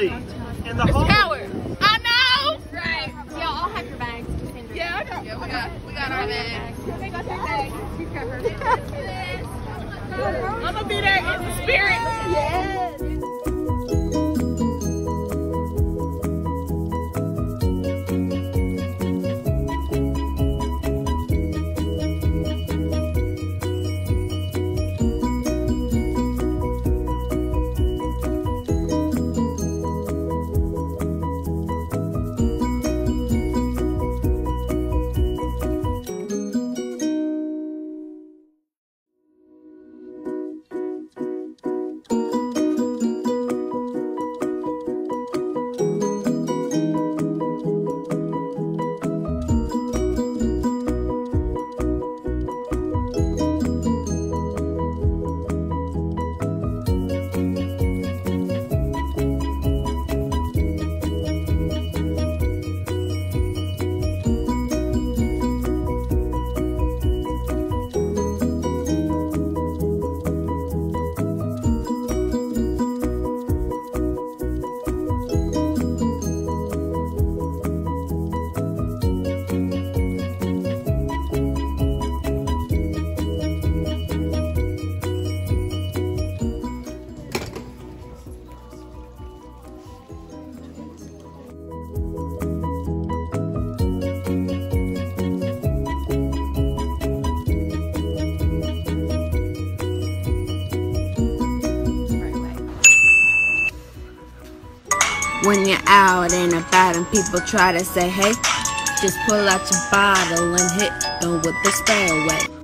In the home. When you're out and about and people try to say, hey, just pull out your bottle and hit them with the spray away.